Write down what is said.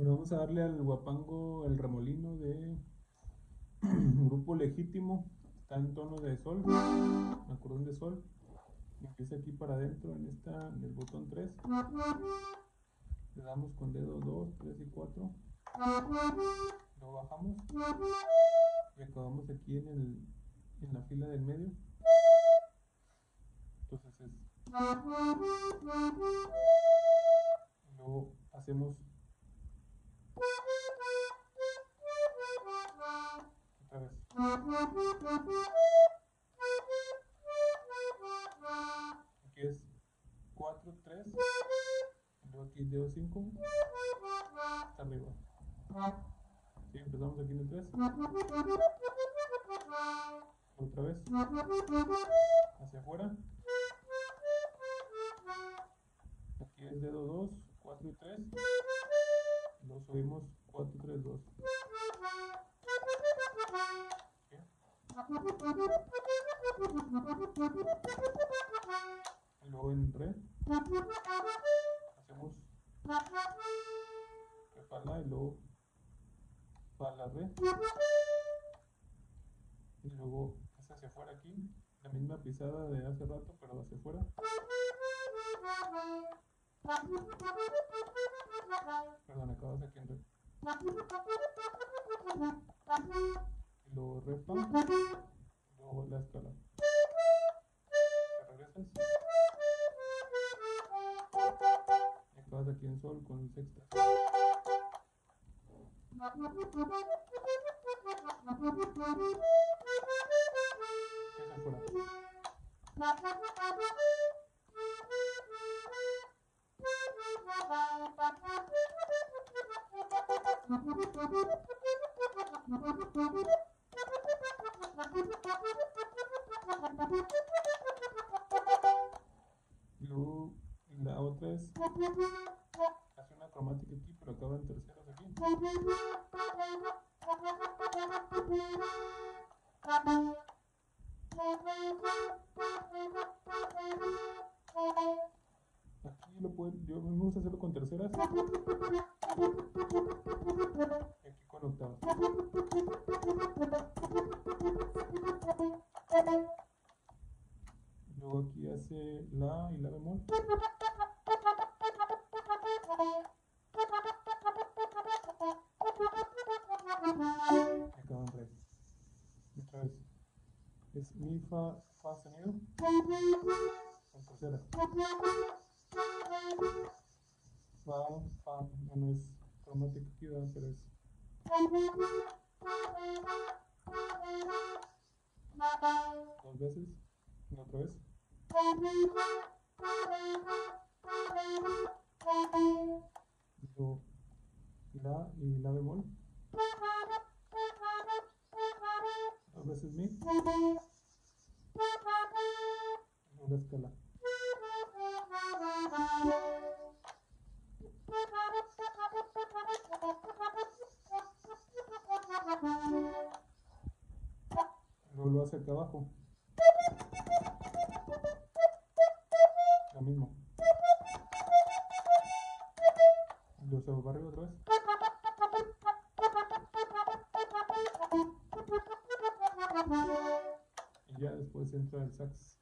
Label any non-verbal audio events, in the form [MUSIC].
Bueno, vamos a darle al guapango el remolino de [CLEARS THROAT] grupo legítimo. Está en tono de sol, acordón de sol. Empieza aquí para adentro en esta, en el botón 3. Le damos con dedo 2, 3 y 4. Lo bajamos y acabamos aquí en, el, en la fila del medio. Entonces es. luego hacemos 3. Luego aquí dedo 5. Hasta arriba. Sí, empezamos aquí en el 3. Otra vez. Hacia afuera. Aquí es dedo 2, 4 y 3. Lo subimos 4, 3, 2. Y luego en re. Hacemos pala y luego pala re. Y luego es hacia afuera aquí. La misma pisada de hace rato, pero hacia afuera. Perdón, acabas aquí en re. Y luego re pa. Y luego la escala. Sol con sexta. Y hacia afuera. Y luego la otra es hace una cromática aquí, pero acaba en terceros aquí. Aquí lo pueden, yo me gusta hacerlo con terceras. Y aquí con octavas. Luego aquí hace la y la bemol. Otra vez. Es mi, fa, fa sostenido. Con terceras. Fa, fa, no, es es. Dos veces. Otra vez. Luego la y la bemol. Dos veces mi. La escala. Lo hace acá abajo. Lo se va para arriba otra vez. Y ya después entra el sax.